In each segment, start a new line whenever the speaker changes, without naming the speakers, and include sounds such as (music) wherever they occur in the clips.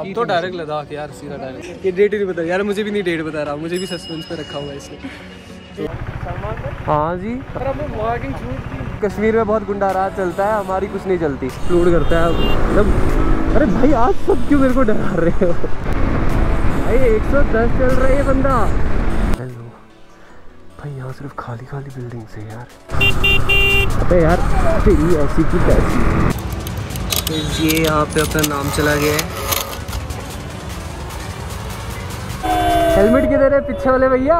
अब तो डायरेक्ट लद्दाख यार सीधा डायरेक्ट ये डेट ही नहीं बता यार मुझे भी नहीं डेट बता रहा। मुझे भी सस्पेंस पे रखा हुआ है इसने। हाँ जी। कश्मीर में बहुत गुंडा राज चलता है हमारी कुछ नहीं चलती। एक्सप्लोड करता है। मतलब अरे भाई आज सब क्यों मेरे को डरा रहे हो? भाई 110 चल रहा है ये बंदा। हेलो भाई यहाँ सिर्फ़ खाली खाली बिल्डिंग्स है यार। अबे यार तेरी ऐसी की तैसी। तो ये यहाँ पे अपना नाम चला गया है। हेलमेट किधर है पीछे वाले भैया?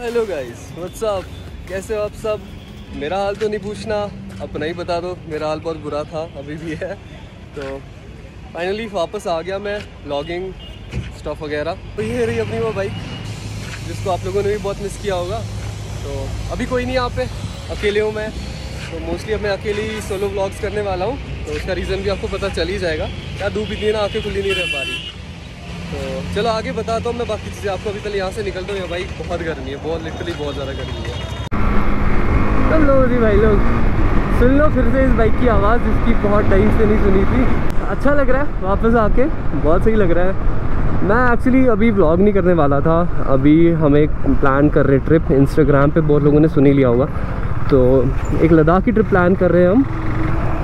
हेलो गाइस व्हाट्सअप कैसे हो आप सब? मेरा हाल तो नहीं पूछना अपना ही बता दो, मेरा हाल बहुत बुरा था, अभी भी है। तो फाइनली वापस आ गया मैं लॉगिंग स्टॉफ वगैरह। तो ये रही अपनी वो बाइक जिसको आप लोगों ने भी बहुत मिस किया होगा। तो अभी कोई नहीं यहाँ पे, अकेले हूँ मैं। तो मोस्टली अब मैं अकेले ही सोलो व्लॉग्स करने वाला हूँ। तो उसका रीज़न भी आपको पता चल ही जाएगा क्या धूप इतनी ना आँखें खुली नहीं रह पा रही। तो चलो आगे बताता हूँ मैं बाकी चीज़ें। आपको अभी पहले यहाँ से निकलता हूँ। यहाँ भाई बहुत गर्मी है, बहुत लिटरली बहुत ज़्यादा गर्मी है। तो लो जी भाई लोग। सुन लो फिर से इस बाइक की आवाज़ जिसकी बहुत टाइम से नहीं सुनी थी। अच्छा लग रहा है, वापस आके। बहुत सही लग रहा है। मैं एक्चुअली अभी व्लॉग नहीं करने वाला था। अभी हम एक प्लान कर रहे ट्रिप इंस्टाग्राम पे बहुत लोगों ने सुनी लिया होगा। तो एक लद्दाख की ट्रिप प्लान कर रहे हैं हम।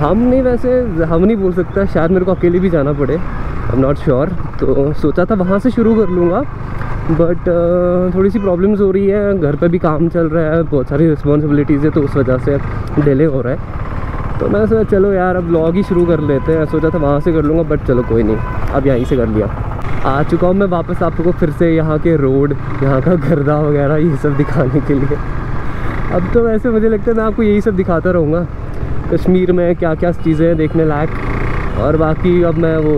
हम नहीं वैसे हम नहीं बोल सकता शायद मेरे को अकेले भी जाना पड़े आई एम नॉट श्योर तो सोचा था वहाँ से शुरू कर लूँगा बट uh, थोड़ी सी प्रॉब्लम्स हो रही है घर पे भी काम चल रहा है बहुत सारी रिस्पॉन्सिबिलिटीज़ है तो उस वजह से डिले हो रहा है। तो मैं सोचा चलो यार अब ब्लॉग ही शुरू कर लेते हैं। सोचा था वहाँ से कर लूँगा बट चलो कोई नहीं अब यहीं से कर लिया। आ चुका हूँ मैं वापस आपको फिर से यहाँ के रोड यहाँ का गर्दा वगैरह ये सब दिखाने के लिए। अब तो वैसे मुझे लगता है मैं आपको यही सब दिखाता रहूँगा। कश्मीर में क्या क्या चीज़ें देखने लायक और बाकी अब मैं वो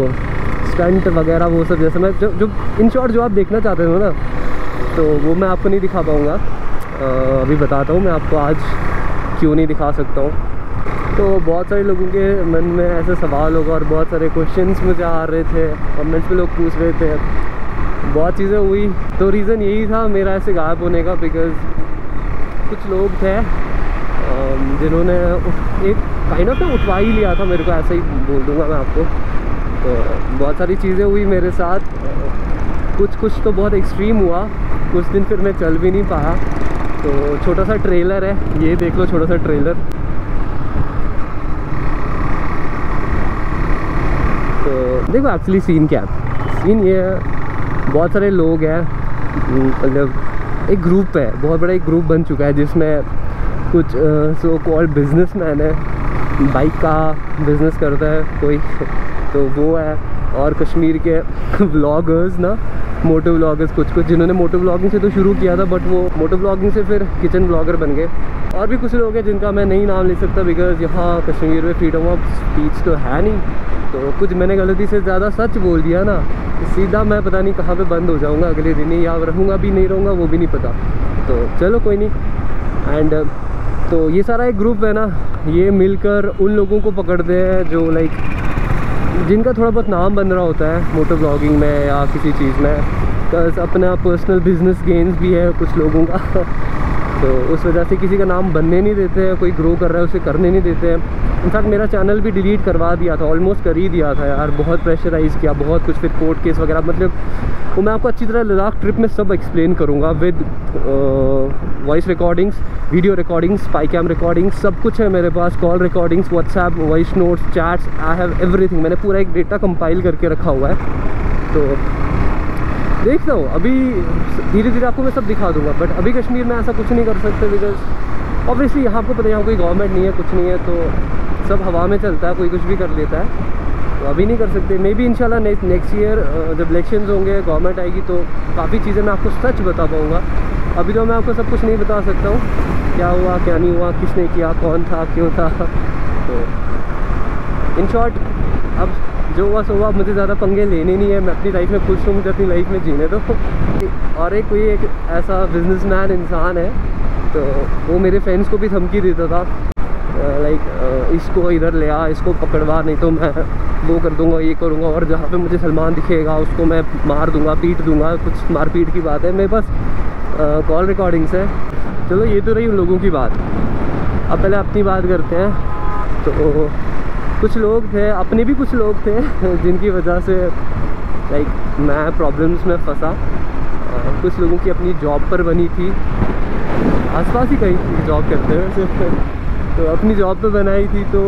स्टंट वगैरह वो सब जैसे मैं जो जो, इन शॉर्ट जो आप देखना चाहते हो ना तो वो मैं आपको नहीं दिखा पाऊँगा। अभी बताता हूँ, मैं आपको आज क्यों नहीं दिखा सकता हूँ। तो बहुत सारे लोगों के मन में ऐसे सवाल होगा और बहुत सारे क्वेश्चंस मुझे आ रहे थे कमेंट्स में लोग पूछ रहे थे। बहुत चीज़ें हुई तो रीज़न यही था मेरा ऐसे गायब होने का बिकॉज़ कुछ लोग थे जिन्होंने एक काइंड ऑफ़ ना उठवा ही लिया था, मेरे को ऐसे ही बोल दूँगा मैं आपको। तो बहुत सारी चीज़ें हुई मेरे साथ। कुछ कुछ तो बहुत एक्सट्रीम हुआ। कुछ दिन फिर मैं चल भी नहीं पाया। तो छोटा सा ट्रेलर है। ये देख लो छोटा सा ट्रेलर तो देखो एक्चुअली सीन क्या है। सीन ये है, बहुत सारे लोग हैं। मतलब एक ग्रुप है, बहुत बड़ा एक ग्रुप बन चुका है, जिसमें कुछ सो कॉल्ड बिज़नेस मैन है। बाइक का बिज़नेस करता है कोई तो वो है। और कश्मीर के ब्लॉगर्स ना मोटो ब्लॉगर्स कुछ कुछ, जिन्होंने मोटो ब्लॉगिंग से तो शुरू किया था बट वो मोटो ब्लॉगिंग से फिर किचन ब्लॉगर बन गए। और भी कुछ लोग हैं जिनका मैं नहीं नाम ले सकता बिकॉज़ यहाँ कश्मीर में फ्रीडम ऑफ़ स्पीच तो है नहीं। तो कुछ मैंने गलती से ज़्यादा सच बोल दिया ना तो सीधा मैं पता नहीं कहाँ पे बंद हो जाऊँगा अगले दिन ही, या रहूँगा भी नहीं रहूँगा, वो भी नहीं पता। तो चलो कोई नहीं। एंड तो ये सारा एक ग्रुप है ना, ये मिलकर उन लोगों को पकड़ते हैं जो लाइक जिनका थोड़ा बहुत नाम बन रहा होता है मोटर ब्लॉगिंग में या किसी चीज़ में। बस अपना पर्सनल बिज़नेस गेंस भी है कुछ लोगों का। (laughs) तो उस वजह से किसी का नाम बनने नहीं देते हैं, कोई ग्रो कर रहा है, उसे करने नहीं देते हैं। इनफैक्ट मेरा चैनल भी डिलीट करवा दिया था ऑलमोस्ट कर ही दिया था यार, बहुत प्रेशराइज़ किया, बहुत कुछ फिर कोर्ट केस वगैरह मतलब वो मैं आपको अच्छी तरह लद्दाख ट्रिप में सब एक्सप्लेन करूँगा with voice recordings video recordings spy cam recordings सब कुछ है मेरे पास call recordings WhatsApp voice notes chats I have everything मैंने पूरा एक डेटा कंपाइल करके रखा हुआ है। तो देखता हूँ, अभी धीरे धीरे आपको मैं सब दिखा दूँगा बट अभी कश्मीर में ऐसा कुछ नहीं कर सकते बिकॉज़ ऑब्वियसली यहाँ आपको पता है यहाँ कोई गवर्नमेंट नहीं है, कुछ नहीं है तो सब हवा में चलता है, कोई कुछ भी कर लेता है। तो अभी नहीं कर सकते। मे बी इंशाल्लाह नेक्स्ट ईयर जब इलेक्शन होंगे गवर्नमेंट आएगी तो काफ़ी चीज़ें मैं आपको सच बता पाऊँगा। अभी तो मैं आपको सब कुछ नहीं बता सकता हूँ, क्या हुआ, क्या नहीं हुआ, किसने किया, कौन था, क्यों था। तो इन शॉर्ट अब जो हुआ, सो हुआ मुझे ज़्यादा पंगे लेने नहीं है। मैं अपनी लाइफ में खुश हूँ, मुझे अपनी लाइफ में जीने दो। और एक, कोई एक ऐसा बिजनेसमैन इंसान है तो वो मेरे फ्रेंड्स को भी धमकी देता था। लाइक इसको इधर ले आ, इसको पकड़वा, नहीं तो मैं वो कर दूँगा, ये करूँगा। और जहाँ पे मुझे सलमान दिखेगा, उसको मैं मार दूँगा, पीट दूँगा। कुछ मार पीट की बात है। मेरे पास कॉल रिकॉर्डिंग्स है। चलो, ये तो रही उन लोगों की बात। अब पहले अपनी बात करते हैं। तो कुछ लोग थे, अपने भी कुछ लोग थे, जिनकी वजह से लाइक मैं प्रॉब्लम्स में फंसा। कुछ लोगों की अपनी जॉब पर बनी थी। आसपास ही कहीं जॉब करते हैं। तो अपनी जॉब पे बनाई थी तो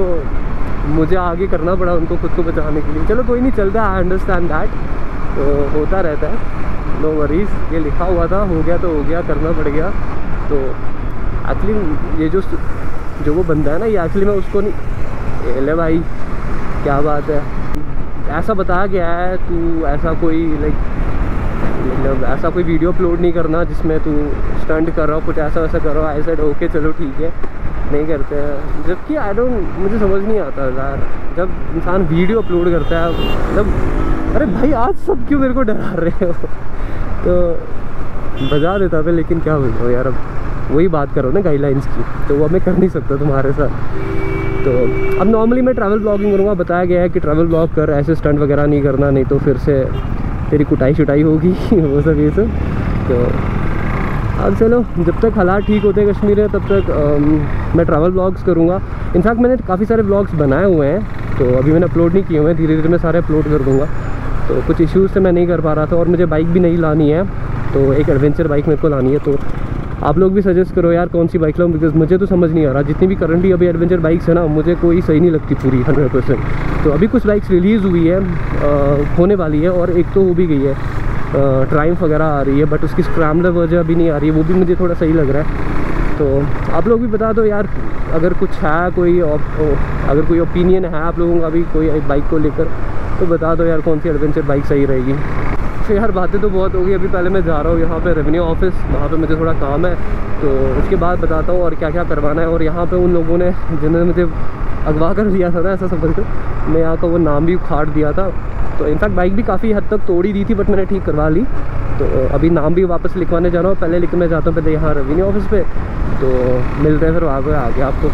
मुझे आगे करना पड़ा उनको खुद को बचाने के लिए। चलो कोई नहीं, चलता आई अंडरस्टैंड दैट तो होता रहता है। नो वरीज ये लिखा हुआ था, हो गया तो हो गया, करना पड़ गया। तो एक्चुअली ये जो जो वो बंदा है ना, ये एक्चुअली मैं उसको नहीं ले भाई, क्या बात है। ऐसा बताया गया है, तू ऐसा कोई लाइक मतलब ऐसा कोई वीडियो अपलोड नहीं करना जिसमें तू स्टंट कर रहा हो, कुछ ऐसा वैसा कर रहा हो। आई साइड ओके चलो, ठीक है। नहीं करते हैं। जबकि आई डोंट मुझे समझ नहीं आता यार। जब इंसान वीडियो अपलोड करता है मतलब अरे भाई, आज सब क्यों मेरे को डरा रहे हो? तो बजा देता था, लेकिन क्या बोलो यार, अब वही बात करो ना गाइडलाइंस की। तो वो मैं कर नहीं सकता तुम्हारे साथ। तो अब नॉर्मली मैं ट्रैवल ब्लॉगिंग करूँगा। बताया गया है कि ट्रैवल ब्लॉग कर, ऐसे स्टंट वगैरह नहीं करना, नहीं तो फिर से तेरी कुटाई शुटाई होगी, (laughs) वो सब, ये सब। तो अब चलो जब तक हालात ठीक होते हैं कश्मीर में तब तक आम, मैं ट्रैवल ब्लॉग्स करूँगा। इनफैक्ट मैंने काफ़ी सारे ब्लॉग्स बनाए हुए हैं तो अभी मैंने अपलोड नहीं किए हुए हैं धीरे धीरे मैं सारे अपलोड कर दूँगा। तो कुछ इश्यूज़ से मैं नहीं कर पा रहा था और मुझे बाइक भी नहीं लानी है तो एक एडवेंचर बाइक मेरे को लानी है तो आप लोग भी सजेस्ट करो यार कौन सी बाइक लाऊँ बिकॉज़ मुझे तो समझ नहीं आ रहा। जितनी भी करंटली अभी एडवेंचर बाइक्स है ना मुझे कोई सही नहीं लगती पूरी हंड्रेड परसेंट तो अभी कुछ बाइक्स रिलीज़ हुई है आ, होने वाली है और एक तो हो भी गई है। ट्राइम्फ वगैरह आ रही है बट उसकी स्क्रैमलर वजह अभी नहीं आ रही है वो भी मुझे थोड़ा सही लग रहा है। तो आप लोग भी बता दो यार अगर कुछ है कोई ओ, अगर कोई ओपिनियन है आप लोगों का भी कोई बाइक को लेकर तो बता दो यार कौन सी एडवेंचर बाइक सही रहेगी। फिर यार बातें तो बहुत होगी अभी पहले मैं जा रहा हूँ यहाँ पे रेवेन्यू ऑफ़िस वहाँ पे मुझे थोड़ा काम है तो उसके बाद बताता हूँ और क्या क्या करवाना है और यहाँ पे उन लोगों ने जिन्होंने मुझे अगवा कर लिया था ना ऐसा समझ कर मैं यहाँ का वो नाम भी उखाड़ दिया था। तो इनफैक्ट बाइक भी काफ़ी हद तक तोड़ी दी थी बट मैंने ठीक करवा ली। तो अभी नाम भी वापस लिखवाने जा रहा हूँ। पहले लेकिन मैं जाता हूँ पहले यहाँ रेवेन्यू ऑफ़िस पे। तो मिलते हैं फिर, वहाँ पर आगे आपको।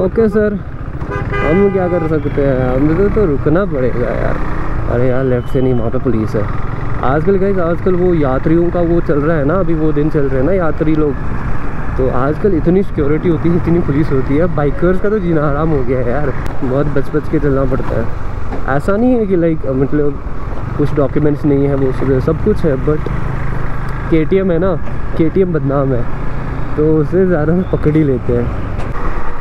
ओके सर हम क्या कर सकते हैं? हमें तो, तो रुकना पड़ेगा यार। अरे यार लेफ़्ट से नहीं वहाँ पे पुलिस है। आजकल गई आजकल वो यात्रियों का वो चल रहा है ना अभी वो दिन चल रहे हैं ना यात्री लोग। तो आजकल इतनी सिक्योरिटी होती है इतनी पुलिस होती है बाइकर्स का तो जीना आराम हो गया है यार। बहुत बच बच के चलना पड़ता है। ऐसा नहीं है कि लाइक मतलब कुछ डॉक्यूमेंट्स नहीं है वो सब सब कुछ है बट के है ना के बदनाम है। तो उससे ज़्यादा पकड़ ही लेते हैं।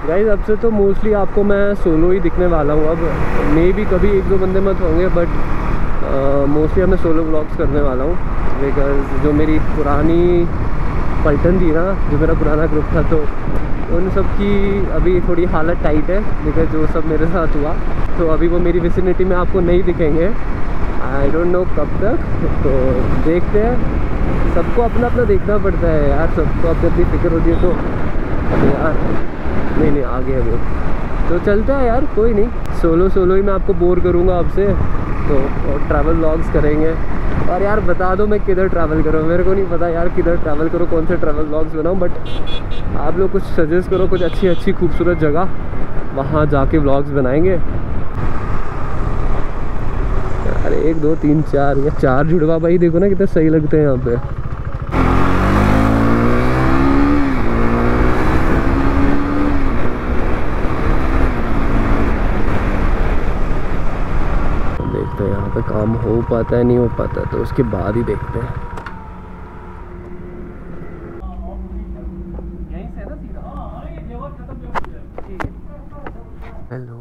गाइज़ अब से तो मोस्टली आपको मैं सोलो ही दिखने वाला हूँ। अब मे भी कभी एक दो बंदे मत होंगे बट मोस्टली अब मैं सोलो ब्लॉग्स करने वाला हूँ। बिकॉज़ जो मेरी पुरानी पलटन थी ना, जो मेरा पुराना ग्रुप था तो उन सब की अभी थोड़ी हालत टाइट है बिकॉज़ जो सब मेरे साथ हुआ। तो अभी वो मेरी विसिनिटी में आपको नहीं दिखेंगे। आई डोंट नो कब तक तो देखते हैं। सबको अपना अपना देखना पड़ता है यार, सबको अपनी अपनी फ़िक्र होती है तो यार। नहीं नहीं, आगे है वो। तो चलता है यार, कोई नहीं। सोलो सोलो ही मैं आपको बोर करूँगा आपसे। तो और ट्रैवल व्लॉग्स करेंगे। और यार, बता दो मैं किधर ट्रैवल करूँ। मेरे को नहीं पता यार, किधर ट्रैवल करो, कौन से ट्रैवल व्लॉग्स बनाऊँ बट आप लोग कुछ सजेस्ट करो कुछ अच्छी अच्छी खूबसूरत जगह। वहाँ जाके व्लॉग्स बनाएँगे। अरे, एक, दो, तीन, चार, या चार जुड़वा भाई देखो ना कितने सही लगते हैं यहाँ पे। काम हो पाता है, नहीं हो पाता तो उसके बाद ही देखते हैं। हेलो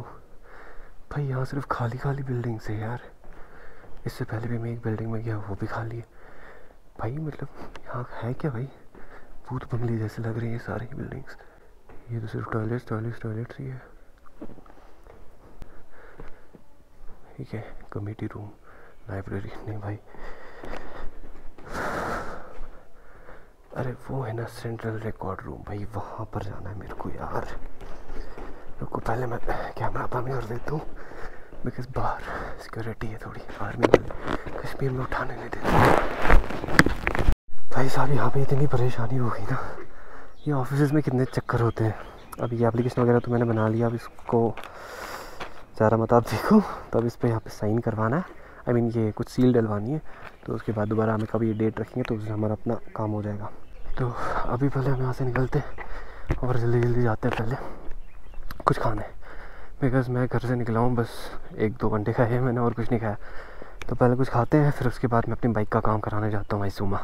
भाई, यहाँ सिर्फ़ खाली खाली बिल्डिंग्स है यार। इससे पहले भी मैं एक बिल्डिंग में गया, वो भी खाली है। भाई मतलब यहाँ है क्या भाई? भूत बंगले जैसे लग रही है सारी बिल्डिंग्स ये तो सिर्फ़ टॉयलेट्स टॉयलेट्स टॉयलेट्स ही है। ठीक है कमेटी रूम लाइब्रेरी? नहीं भाई। अरे वो है ना सेंट्रल रिकॉर्ड रूम। भाई वहाँ पर जाना है मेरे को यार। रुको, पहले मैं कैमरा बंद कर देता हूँ। बिकॉज़ बाहर सिक्योरिटी है थोड़ी। आर्मी कश्मीर में उठाने नहीं देते। भाई साहब, यहाँ पे इतनी परेशानी हो गई ना। ये ऑफ़िस में कितने चक्कर होते हैं। अब ये एप्लीकेशन वगैरह तो मैंने बना लिया। अब इसको ज़्यादा मत आप देखो। तो अब इस पर यहाँ पे साइन करवाना है। आई मीन ये कुछ सील डलवानी है तो उसके बाद दोबारा हमें कभी ये डेट रखेंगे तो उससे हमारा अपना काम हो जाएगा। तो अभी पहले हम यहाँ से निकलते और जल्दी जल्दी जाते हैं पहले। कुछ खाने। बिकॉज़ मैं घर से निकला हूँ, बस एक दो घंटे खाए हैं मैंने और कुछ नहीं खाया। तो पहले कुछ खाते हैं, फिर उसके बाद मैं अपनी बाइक का काम कराने जाता हूँ भाई सुमा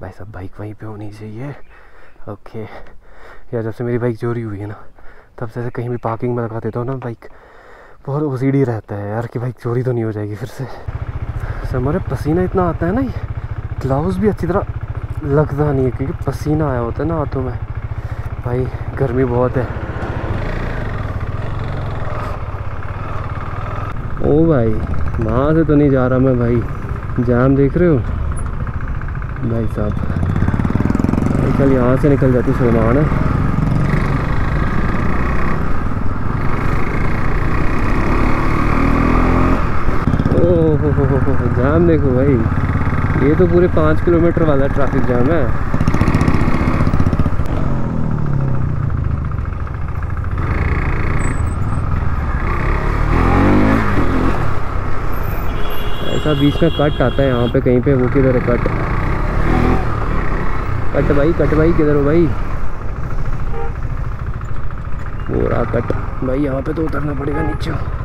भाई साहब बाइक वहीं पे होनी चाहिए। ओके यार, जब से मेरी बाइक चोरी हुई है ना, तब से कहीं भी पार्किंग में लगा देता हूँ ना बाइक बहुत ओसीडी रहता है यार कि भाई चोरी तो नहीं हो जाएगी फिर से। समर पसीना इतना आता है ना ये। ग्लव्स भी अच्छी तरह लगता नहीं है क्योंकि पसीना आया होता है ना हाथों में। भाई, गर्मी बहुत है। ओ भाई, वहाँ से तो नहीं जा रहा मैं भाई। जाम देख रहे हो? भाई साहब कल यहाँ से निकल जाती सलमान, है ओह हो हो हो जाम देखो भाई। ये तो पूरे पाँच किलोमीटर वाला ट्रैफ़िक जाम है। ऐसा बीच में कट आता है यहाँ पे, कहीं पे वो किधर है कट कट भाई कट भाई, किधर हो भाई? वो रहा कट भाई, यहाँ पे तो उतरना पड़ेगा नीचे।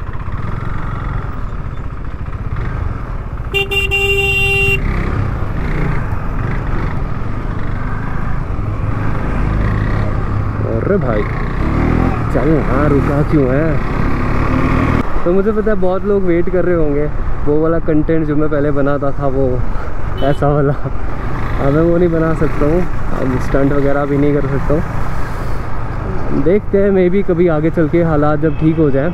अरे भाई चल हाँ रुका क्यों है? तो मुझे पता है बहुत लोग वेट कर रहे होंगे। वो वाला कंटेंट जो मैं पहले बनाता था, वो, ऐसा वाला। अब मैं वो नहीं बना सकता हूँ। अब स्टंट वगैरह भी नहीं कर सकता हूँ। देखते हैं मे भी कभी आगे चल के हालात जब ठीक हो जाए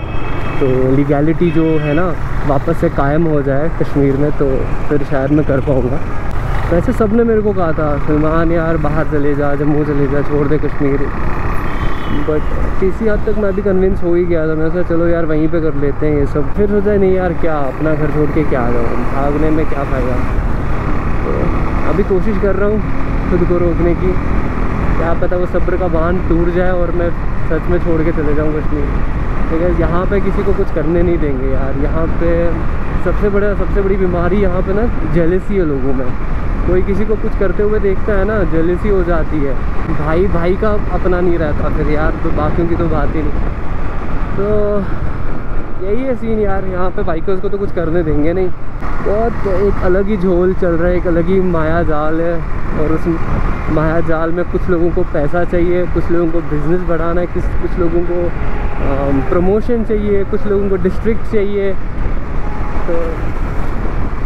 तो लीगैलिटी जो है ना, वापस से कायम हो जाए कश्मीर में तो फिर शायद मैं कर पाऊँगा। वैसे सबने मेरे को कहा था, सलमान यार बाहर चले जा, जम्मू चले जा, छोड़ दे कश्मीर। बट किसी हद तक मैं भी कन्विंस हो ही गया था। मैं सोचा, चलो यार, वहीं पे कर लेते हैं ये सब। फिर सोचा, नहीं यार, क्या अपना घर छोड़ के क्या जाऊँ? भागने में क्या फ़ायदा? तो अभी कोशिश कर रहा हूँ खुद को रोकने की। क्या पता वो सब्र का बाँध टूट जाए और मैं सच में छोड़ के चले जाऊँ कश्मीर। ठीक है यहाँ पे किसी को कुछ करने नहीं देंगे यार। यहाँ पे सबसे बड़ा, सबसे बड़ी बीमारी यहाँ पे ना जेलसी है लोगों में। कोई किसी को कुछ करते हुए देखता है ना जेलसी हो जाती है। भाई भाई का अपना नहीं रहता फिर यार तो बाकियों की तो बात ही नहीं। तो यही है सीन यार, यहाँ पे बाइकर्स को तो कुछ करने देंगे नहीं। बहुत तो एक अलग ही झोल चल रहा है, एक अलग ही माया जाल है। और उस माया जाल में कुछ लोगों को पैसा चाहिए, कुछ लोगों को बिज़नेस बढ़ाना है, किस, कुछ लोगों को प्रमोशन चाहिए, कुछ लोगों को डिस्ट्रिक्ट चाहिए।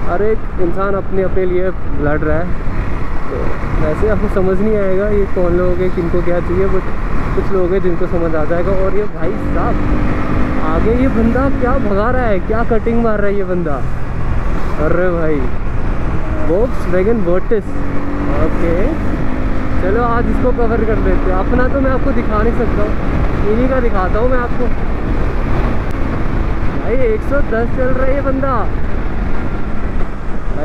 हर एक इंसान अपने अपने लिए लड़ रहा है। तो वैसे आपको समझ नहीं आएगा ये कौन लोग हैं, किनको क्या चाहिए बट कुछ लोग हैं जिनको समझ आ जाएगा। और ये भाई साहब, आगे ये बंदा क्या भगा रहा है? क्या कटिंग मार रहा है ये बंदा? अरे भाई वोक्स वैगन वर्टिस ओके चलो आज इसको कवर कर लेते हैं। अपना तो मैं आपको दिखा नहीं सकता हूँ। इन्हीं का दिखाता हूँ मैं आपको। भाई 110 चल रहा है ये बंदा।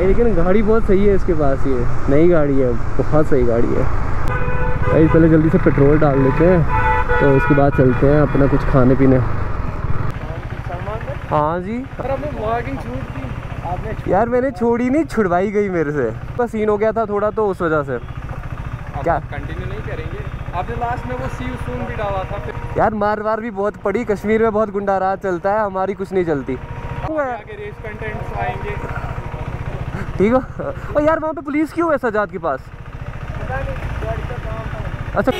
भाई लेकिन गाड़ी बहुत सही है इसके पास ये। नई गाड़ी है बहुत सही गाड़ी है। भाई पहले जल्दी से पेट्रोल डाल लेते हैं तो उसके बाद चलते हैं अपना कुछ खाने पीने। हाँ जी। यार मैंने छोड़ी नहीं छुड़वाई गई मेरे से। बस सीन हो गया था थोड़ा तो उस वजह से। क्या?
कंटिन्यू नहीं करेंगे। आपने लास्ट में वो सी सून भी डाला था फिर
यार मार वार भी बहुत पड़ी। कश्मीर में बहुत गुंडा राज चलता है हमारी कुछ नहीं चलती।
आगे रेस कंटेंट्स आएँगे।
ठीक है? और यार वहाँ पे पुलिस क्यों है सजाद के पास? अच्छा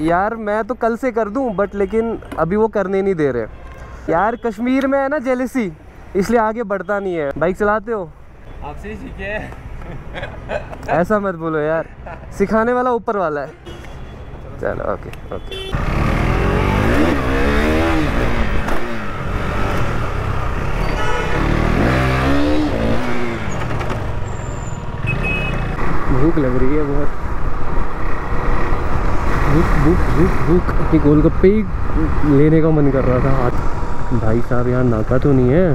यार मैं तो कल से कर दूँ बट लेकिन अभी वो करने नहीं दे रहे। यार कश्मीर में है ना जेलिसी इसलिए आगे बढ़ता नहीं है। बाइक चलाते हो?
आपसे ही सीखे
ऐसा मत बोलो यार। सिखाने वाला ऊपर वाला है। चलो ओके ओके भूख लग रही है बहुत। भूख भूख भूख भूख। अपनी गोलगप्पे ही लेने का मन कर रहा था। हाथ भाई साहब यहाँ नाका तो नहीं है।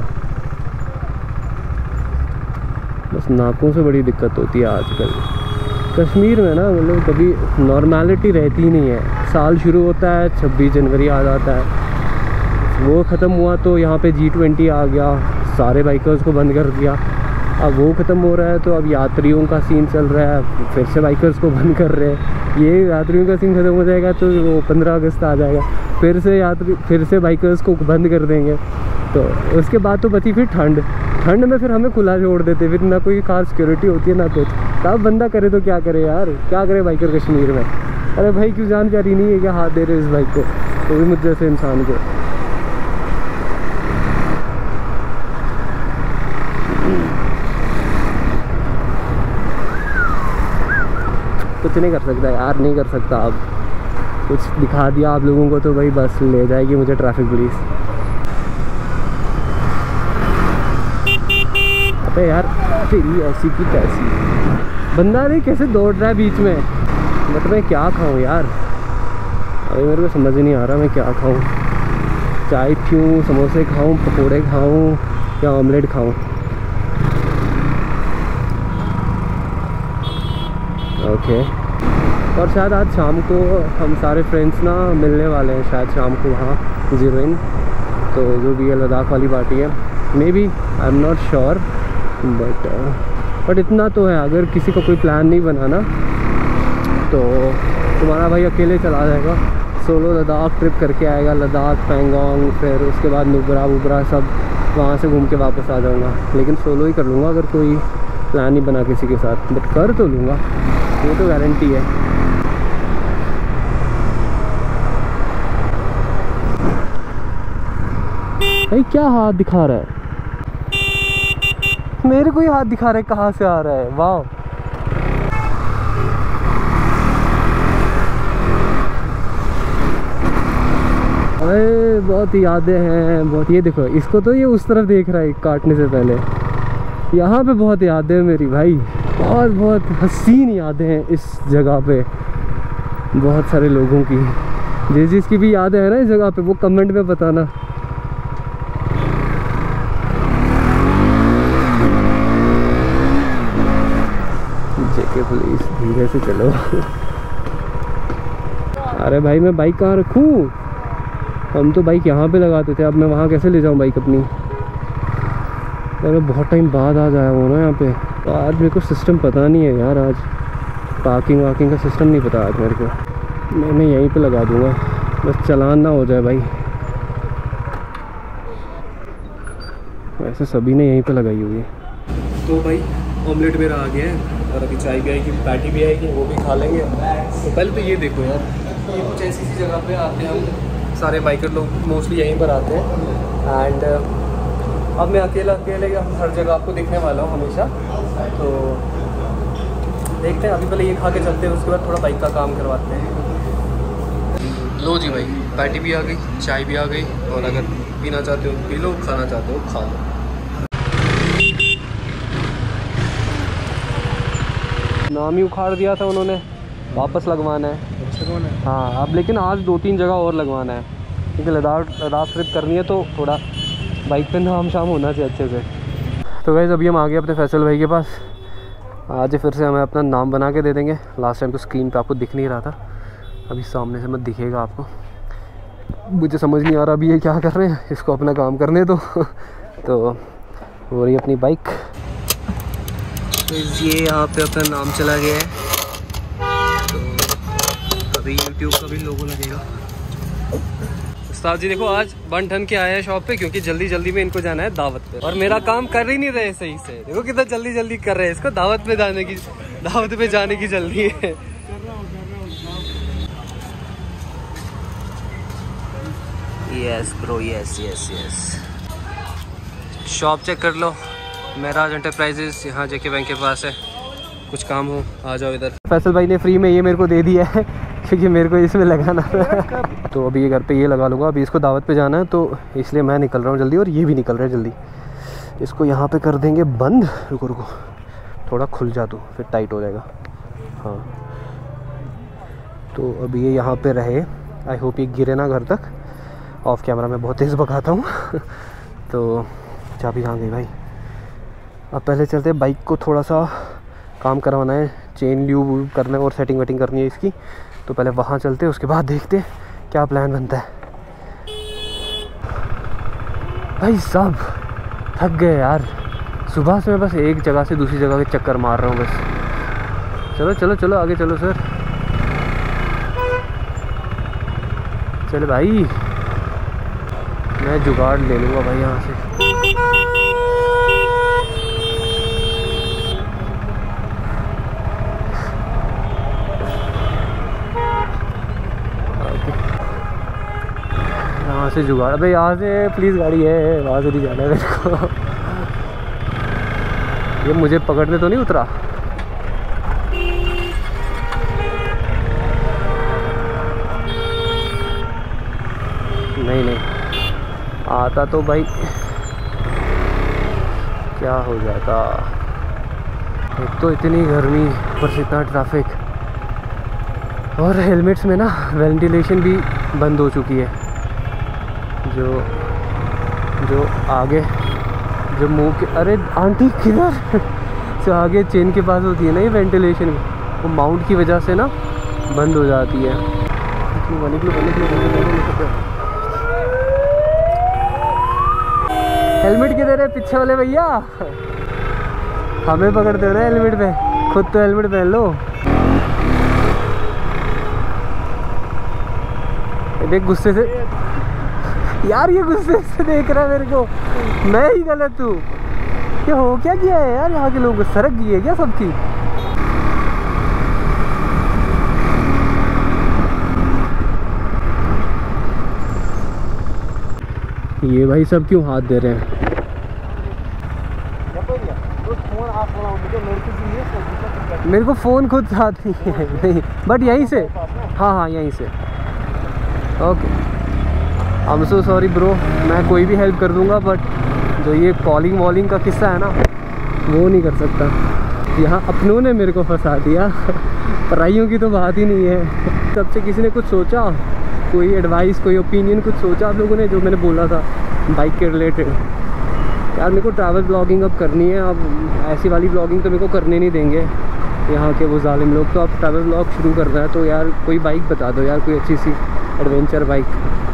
बस नाकों से बड़ी दिक्कत होती है आजकल। कश्मीर में ना मतलब कभी नॉर्मेलिटी रहती नहीं है। साल शुरू होता है, छब्बीस जनवरी आ जाता है। वो ख़त्म हुआ तो यहाँ पे जी ट्वेंटी आ गया। सारे बाइकर्स को बंद कर दिया। अब वो ख़त्म हो रहा है तो अब यात्रियों का सीन चल रहा है, फिर से बाइकर्स को बंद कर रहे हैं। ये यात्रियों का सीन ख़त्म हो जाएगा तो वो पंद्रह अगस्त आ जाएगा। फिर से यात्री, फिर से बाइकर्स को बंद कर देंगे। तो उसके बाद तो बची फिर ठंड। ठंड में फिर हमें खुला छोड़ देते, फिर ना कोई खास सिक्योरिटी होती है, ना कुछ। तब बंदा करे तो क्या करे यार? क्या करे बाइकर कश्मीर में? अरे भाई, क्यों जान नहीं है क्या? हाथ दे रहे इस बाइक को, वो भी मुझ जैसे इंसान को। कुछ नहीं कर सकता यार, नहीं कर सकता अब। कुछ दिखा दिया आप लोगों को तो भाई, बस ले जाएगी मुझे ट्रैफ़िक पुलिस अबे यार, तेरी ऐसी की कैसी बंदा नहीं कैसे दौड़ रहा है बीच में। बट मैं क्या खाऊं यार? अभी मेरे को समझ नहीं आ रहा मैं क्या खाऊं। चाय पीऊँ, समोसे खाऊं, पकोड़े खाऊं, या ऑमलेट खाऊं। ओके और शायद आज शाम को हम सारे फ्रेंड्स ना मिलने वाले हैं, शायद शाम को वहाँ जीरोइन तो जो भी है, लद्दाख वाली पार्टी है। Maybe I am not sure but but इतना तो है। अगर किसी को कोई प्लान नहीं बनाना तो तुम्हारा भाई अकेले चला जाएगा। सोलो लद्दाख ट्रिप करके आएगा। लद्दाख पैंगोंग फिर उसके बाद नुबरा, वुबरा सब वहाँ से घूम के वापस आ जाऊँगा। लेकिन सोलो ही कर लूँगा, अगर कोई प्लान नहीं बना किसी के साथ। बट कर तो लूँगा। ये तो गारंटी है। भाई, क्या हाथ दिखा रहा है? मेरे को ही हाथ दिखा रहा है, कहाँ से आ रहा है? वाह अरे, बहुत यादें हैं, बहुत। ये देखो, इसको तो ये उस तरफ़ देख रहा है, काटने से पहले। यहाँ पे बहुत यादें हैं मेरी, भाई। बहुत बहुत हसीन यादें हैं इस जगह पे। बहुत सारे लोगों की। जिस जिसकी भी यादें हैं ना इस जगह पे, वो कमेंट में बताना। जेके पुलिस धीरे से चलो। अरे भाई, मैं बाइक कहाँ रखूँ? हम तो बाइक यहाँ पे लगाते थे, अब मैं वहाँ कैसे ले जाऊँ बाइक अपनी? अरे बहुत टाइम बाद आज आया हूँ ना यहाँ पे। आज मेरे को सिस्टम पता नहीं है यार आज। पार्किंग वार्किंग का सिस्टम नहीं पता आज मेरे को। मैं मैं यहीं पे लगा दूँगा। बस चलान ना हो जाए भाई। वैसे सभी ने यहीं पे लगाई हुई है। तो भाई ऑमलेट मेरा आ गया है। और अभी चाय भी आएगी पैटी भी आएगी वो भी खा लेंगे। तो पहले तो ये देखो यार, ये कुछ ऐसी सी जगह पे आते हैं हम। सारे बाइकर लोग मोस्टली यहीं पर आते हैं। एंड अब मैं अकेला, अकेले हर जगह आपको देखने वाला हूँ हमेशा। तो देखते हैं अभी पहले ये खा के चलते हैं उसके बाद थोड़ा बाइक का काम करवाते हैं। लो जी भाई पैटी भी आ गई चाय भी आ गई और अगर पीना चाहते हो पी लो खाना चाहते हो खा लो। नाम ही उखाड़ दिया था उन्होंने वापस लगवाना है। हाँ? अब लेकिन आज दो तीन जगह और लगवाना है क्योंकि लद्दाख लद्दाख ट्रिप करनी है तो थोड़ा बाइक पे नाम शाम होना चाहिए अच्छे से। तो वैसे अभी हम आ गए अपने फैसल भाई के पास। आज फिर से हमें अपना नाम बना के दे देंगे। लास्ट टाइम तो स्क्रीन पे आपको दिख नहीं रहा था। अभी सामने से मत दिखेगा आपको। मुझे समझ नहीं आ रहा अभी ये क्या कर रहे हैं। इसको अपना काम करने दो। (laughs) तो वो रही अपनी बाइक तो ये यहाँ पे अपना नाम चला गया है। तो अभी यूट्यूब का भी लोगो लगेगा। उस्ताद जी, देखो आज बन ठन के आए हैं शॉप पे, क्योंकि जल्दी जल्दी में इनको जाना है दावत पे। और मेरा काम कर ही नहीं रहे सही से। देखो कितना जल्दी जल्दी कर रहे हैं इसको, दावत पे जाने की दावत पे जाने की जल्दी है। Yes bro yes yes yes shop check कर लो। मेराज एंटरप्राइजेस यहाँ जेके बैंक के पास है। कुछ काम हो, आ जाओ इधर। फैसल भाई ने फ्री में ये मेरे को दे दिया है। क्योंकि मेरे को इसमें लगाना था। तो अभी ये घर पे ये लगा लूँगा। अभी इसको दावत पे जाना है तो इसलिए मैं निकल रहा हूँ जल्दी और ये भी निकल रहा है जल्दी। इसको यहाँ पे कर देंगे बंद। रुको रुको। थोड़ा खुल जा तू फिर टाइट हो जाएगा। हाँ। तो अभी ये यहाँ पे रहे। आई होप ये गिरे ना घर तक। ऑफ़ कैमरा में बहुत तेज़ भगाता हूँ। (laughs) तो चाबी कहाँ गई भाई? अब पहले चलते बाइक को थोड़ा सा काम करवाना है। चेन ल्यूब करना है और सेटिंग वेटिंग करनी है इसकी। तो पहले वहाँ चलते, उसके बाद देखते क्या प्लान बनता है। भाई साहब, थक गए यार। सुबह से मैं बस एक जगह से दूसरी जगह के चक्कर मार रहा हूँ बस। चलो चलो चलो, आगे चलो, सर। चलो भाई, मैं जुगाड़ ले लूँगा भाई यहाँ से यहाँ से जुगाड़। भाई यहाँ से प्लीज़ गाड़ी है वहाँ से नहीं जाना है मेरे को। ये मुझे पकड़ने तो नहीं उतरा? नहीं नहीं। आता तो भाई। क्या हो जाता? एक तो इतनी गर्मी, ऊपर से इतना ट्रैफ़िक और हेलमेट्स में ना वेंटिलेशन भी बंद हो चुकी है। जो जो आगे, जो मुँह के, अरे आंटी किधर? (laughs) जो आगे चेन के पास होती है ना ये वेंटिलेशन वो माउंट की वजह से ना बंद हो जाती है। हेलमेट किधर है पीछे वाले भैया? (laughs) हमें पकड़ते हो ना हेलमेट पे, खुद तो हेलमेट पहन लो। देख, गुस्से से यार ये गुस्से से देख रहा है मेरे को। मैं ही गलत हूँ। ये हो क्या गया है यार? यहाँ के लोगों को सड़क गई है क्या सबकी? ये भाई सब क्यों हाथ दे रहे हैं? मेरे को फ़ोन खुद साथ नहीं है। नहीं, बट यहीं से। हाँ हाँ यहीं से। Okay. I am so sorry bro मैं कोई भी हेल्प कर दूँगा बट जो ये कॉलिंग वॉलिंग का किस्सा है ना, वो नहीं कर सकता। यहाँ अपनों ने मेरे को फंसा दिया। (laughs) पढ़ाइयों की तो बात ही नहीं है। सबसे किसी ने कुछ सोचा? कोई एडवाइस कोई ओपिनियन कुछ सोचा आप लोगों ने जो मैंने बोला था? बाइक के रिलेटेड यार, मेरे को ट्रैवल ब्लॉगिंग अब करनी है। अब ऐसी वाली ब्लॉगिंग तो मेरे को करने नहीं देंगे। यहाँ के वो ालिम लोग तो आप ट्रैवल ब्लॉग शुरू करना है तो यार कोई बाइक बता दो यार, कोई अच्छी सी एडवेंचर बाइक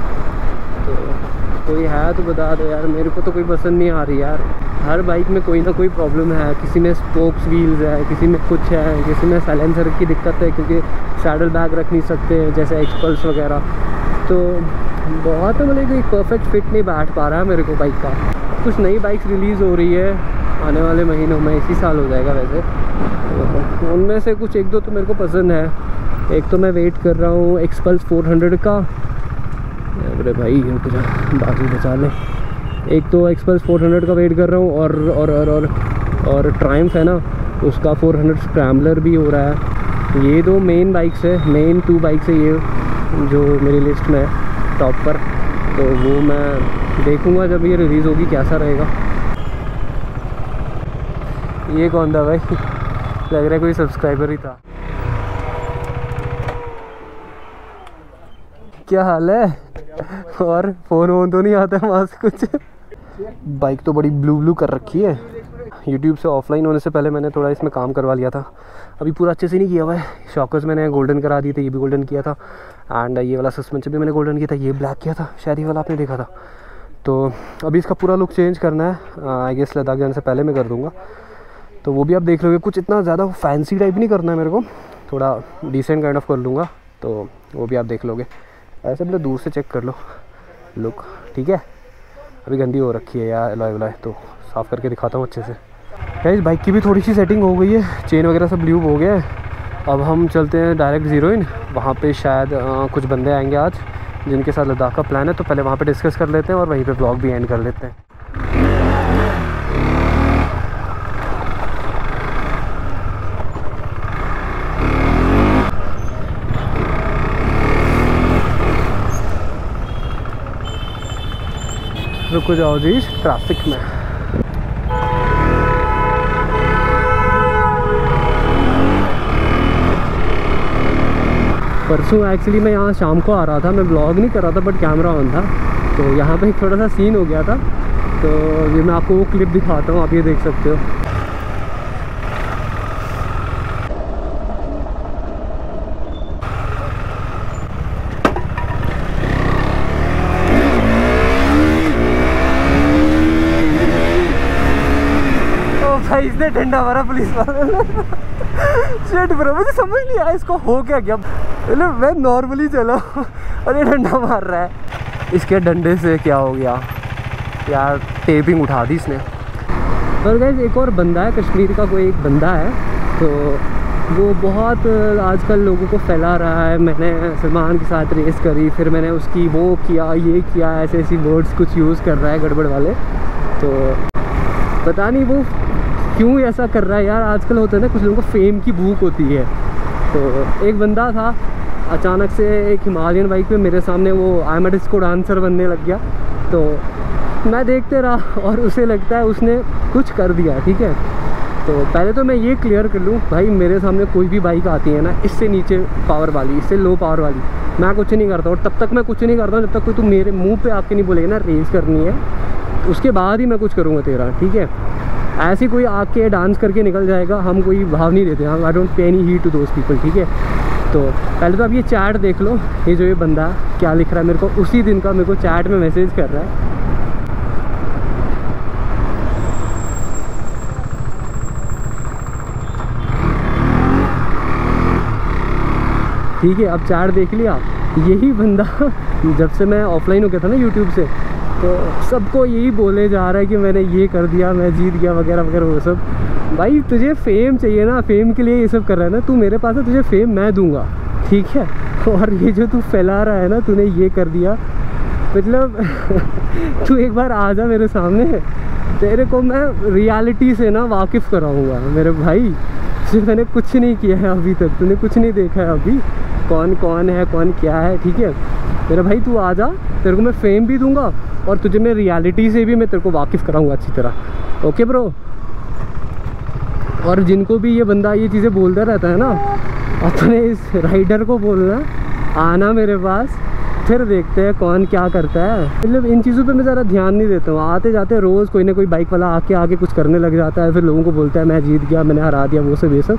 कोई है तो बता दो यार, मेरे को तो कोई पसंद नहीं आ रही यार। हर बाइक में कोई ना कोई प्रॉब्लम है, किसी में स्पोक्स व्हील्स है, किसी में कुछ है, किसी में साइलेंसर की दिक्कत है, क्योंकि सैडल बैग रख नहीं सकते, जैसे एक्सपल्स वगैरह। तो बहुत मतलब कोई परफेक्ट फिट नहीं बैठ पा रहा है मेरे को बाइक का। कुछ नई बाइक्स रिलीज़ हो रही है, आने वाले महीनों में, इसी साल हो जाएगा वैसे। तो उनमें से कुछ एक दो तो मेरे को पसंद है। एक तो मैं वेट कर रहा हूँ एक्सपल्स 400 का। अरे भाई रुक जा बाकी बचा ले। एक तो एक्सपल्स 400 का वेट कर रहा हूँ और और और और और ट्राइम्फ है ना, उसका 400 स्क्रैम्बलर भी हो रहा है। ये दो मेन बाइक्स है मेन टू बाइक्स है ये, जो मेरी लिस्ट में है टॉप पर। तो वो मैं देखूँगा जब ये रिलीज़ होगी, कैसा रहेगा। ये कौन था भाई? लग रहा है कोई सब्सक्राइबर ही था। क्या हाल है? और फ़ोन वोन तो नहीं आता वहाँ से कुछ। बाइक तो बड़ी ब्लू ब्लू कर रखी है। यूट्यूब से ऑफलाइन होने से पहले मैंने थोड़ा इसमें काम करवा लिया था। अभी पूरा अच्छे से नहीं किया हुआ है। शॉकर्स मैंने गोल्डन करा दिए थे, ये भी गोल्डन किया था। एंड ये वाला सस्पेंशन भी मैंने गोल्डन किया था, ये ब्लैक किया था। शायद ये वाला आपने देखा था। तो अभी इसका पूरा लुक चेंज करना है। आई गेस लद्दाख जाने से पहले मैं कर दूँगा। तो वो भी आप देख लोगे कुछ इतना ज़्यादा फैंसी टाइप नहीं करना है मेरे को। थोड़ा डिसेंट काइंड ऑफ़ कर लूँगा। तो वो भी आप देख लोगे। ऐसे मतलब दूर से चेक कर लो लुक ठीक है? अभी गंदी हो रखी है यार एलॉय वलॉय तो साफ़ करके दिखाता हूँ अच्छे से। क्या इस बाइक की भी थोड़ी सी सेटिंग हो गई है चेन वगैरह सब ल्यूब हो गया है। अब हम चलते हैं डायरेक्ट ज़ीरोइन वहाँ पे शायद आ, कुछ बंदे आएँगे आज जिनके साथ लद्दाख का प्लान है तो पहले वहाँ पे डिस्कस कर लेते हैं और वहीं पे ब्लॉग भी एंड कर लेते हैं। रुको जाओ जी ट्रैफ़िक में। परसों एक्चुअली मैं यहाँ शाम को आ रहा था, मैं ब्लॉग नहीं कर रहा था बट कैमरा ऑन था। तो यहाँ पे थोड़ा सा सीन हो गया था। तो ये मैं आपको वो क्लिप दिखाता हूँ, आप ये देख सकते हो। डंडा मारा पुलिस वाले ब्रो मुझे समझ नहीं आया इसको हो क्या क्या मतलब मैं नॉर्मली चला और ये डंडा मार रहा है। इसके डंडे से क्या हो गया? यार टेपिंग उठा दी इसने। और गैस एक और बंदा है, कश्मीर का कोई एक बंदा है तो वो बहुत आजकल लोगों को फैला रहा है। मैंने सलमान के साथ रेस करी, फिर मैंने उसकी वो किया, ये किया ऐसे ऐसी वर्ड्स कुछ यूज़ कर रहा है गड़बड़ वाले। तो पता नहीं वो क्यों ऐसा कर रहा है यार? आजकल होता है ना, कुछ लोगों को फेम की भूख होती है। तो एक बंदा था, अचानक से एक हिमालयन बाइक पे मेरे सामने वो आई एम डिस्को डांसर बनने लग गया। तो मैं देखते रहा और उसे लगता है उसने कुछ कर दिया, ठीक है? तो पहले तो मैं ये क्लियर कर लूँ, भाई मेरे सामने कोई भी बाइक आती है ना, इससे नीचे पावर वाली, इससे लो पावर वाली, मैं कुछ नहीं करता। और तब तक मैं कुछ नहीं करता जब तक कोई तू मेरे मुँह पे आके नहीं बोलेगा ना रेस करनी है, उसके बाद ही मैं कुछ करूँगा तेरा, ठीक है? ऐसे कोई आके डांस करके निकल जाएगा, हम कोई भाव नहीं देते, हम I don't pay any heed to those people ठीक है? तो पहले तो आप ये चैट देख लो, ये जो ये बंदा क्या लिख रहा है मेरे को, उसी दिन का मेरे को चैट में मैसेज कर रहा है। ठीक है, अब चार देख लिया। यही बंदा, जब से मैं ऑफलाइन हो गया था ना यूट्यूब से तो सबको यही बोले जा रहा है कि मैंने ये कर दिया, मैं जीत गया वगैरह वगैरह, वो सब। भाई, तुझे फेम चाहिए ना फेम के लिए ये सब कर रहा है ना, तू मेरे पास है, तुझे फेम मैं दूँगा, ठीक है? (laughs) और ये जो तू फैला रहा है ना, तूने ये कर दिया। मतलब (laughs) तू एक बार आ जा मेरे सामने, तेरे को मैं रियलिटी से ना वाकिफ़ कराऊँगा। मेरे भाई जो मैंने कुछ नहीं किया है अभी तक, तूने कुछ नहीं देखा है अभी। कौन कौन है, कौन क्या है, ठीक है? मेरा भाई, तू आ जा, तेरे को मैं फेम भी दूँगा और तुझे मैं रियलिटी से भी मैं तेरे को वाकिफ़ कराऊँगा अच्छी तरह। ओके ब्रो और जिनको भी ये बंदा ये चीज़ें बोलता रहता है ना, अपने इस राइडर को बोलना, आना मेरे पास, फिर देखते हैं कौन क्या करता है। मतलब इन चीज़ों पे मैं ज़रा ध्यान नहीं देता हूँ। आते जाते रोज़ कोई ना कोई बाइक वाला आके आके कुछ करने लग जाता है, फिर लोगों को बोलता है, मैं जीत गया, मैंने हरा दिया, वो सब, ये सब।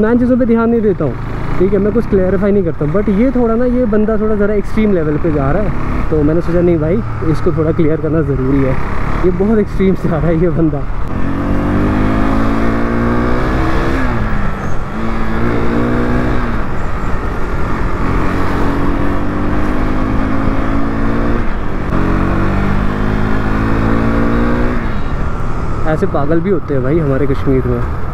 मैं इन चीज़ों पर ध्यान नहीं देता हूँ, ठीक है? मैं कुछ क्लैरिफाई नहीं करता बट ये थोड़ा ना, ये बंदा थोड़ा ज़रा एक्सट्रीम लेवल पर जा रहा है तो मैंने सोचा नहीं भाई, इसको थोड़ा क्लियर करना ज़रूरी है। ये बहुत एक्सट्रीम से आ रहा है ये बंदा। ऐसे पागल भी होते हैं भाई हमारे कश्मीर में।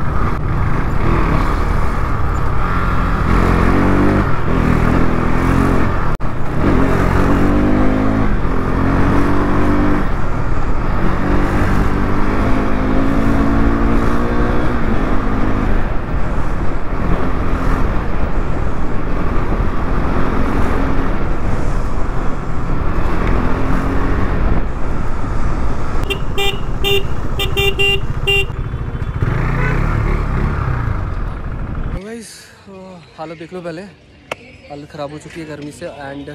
हालत देख लो पहले। हालत ख़राब हो चुकी है गर्मी से एंड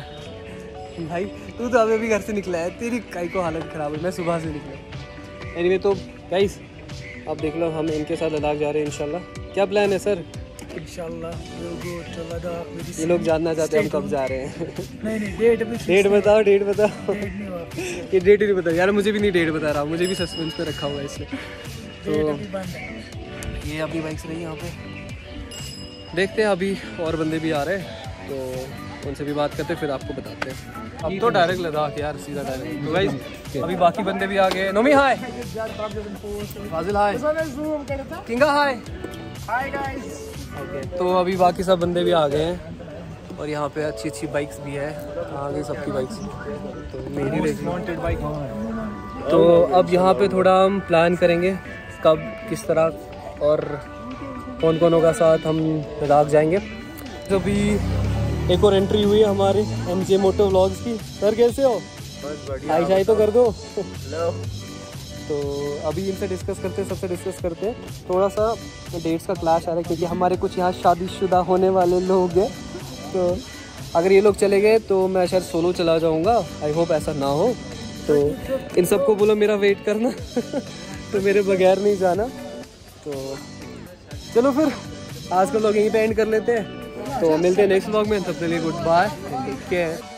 भाई तू तो अभी भी घर से निकला है तेरी कई को हालत ख़राब हुई मैं सुबह से निकला एनीवे तो गाइस अब देख लो हम इनके साथ लद्दाख जा रहे हैं इंशाल्लाह। क्या प्लान है सर ये लोग जानना चाहते हैं हम कब जा रहे हैं।
नहीं नहीं डेट भी
डेट बताओ डेट बताओ। ये डेट ही नहीं बता यार मुझे भी नहीं डेट बता रहा मुझे भी सस्पेंस पे रखा हुआ है इसलिए। तो ये अपनी बाइक से रही यहाँ पे। देखते हैं अभी और बंदे भी आ रहे हैं तो उनसे भी बात करते हैं फिर आपको बताते हैं। अब तो डायरेक्ट लद्दाख यार सीधा डायरेक्ट तो गाइस अभी बाकी बंदे भी आ गए। नोमी हाय फाजिल हाय किंगा हाय
हाय गाइस
ओके तो अभी बाकी सब बंदे भी आ गए हैं और यहाँ पे अच्छी अच्छी बाइक्स भी है। आ गई सबकी बाइक्स तो मेरी
बाइक
तो अब यहाँ पे थोड़ा हम प्लान करेंगे कब किस तरह और कौन कौन होगा साथ हम लद्दाख जाएँगे। तो अभी एक और एंट्री हुई है हमारे एम जे मोटो व्लॉग्स की। सर कैसे हो? हाई शाई तो कर दो। तो अभी इनसे डिस्कस करते हैं सबसे डिस्कस करते हैं। थोड़ा सा डेट्स का क्लाश आ रहा है क्योंकि हमारे कुछ यहाँ शादीशुदा होने वाले लोग हैं। तो अगर ये लोग चले गए तो मैं शायद सोलो चला जाऊँगा। आई होप ऐसा ना हो। तो इन सबको बोलो मेरा वेट करना। (laughs) तो मेरे बगैर नहीं जाना। तो चलो फिर, आज का ब्लॉग यहीं पे एंड कर लेते हैं। तो मिलते हैं नेक्स्ट ब्लॉग में, तब के लिए गुड बाय टेक केयर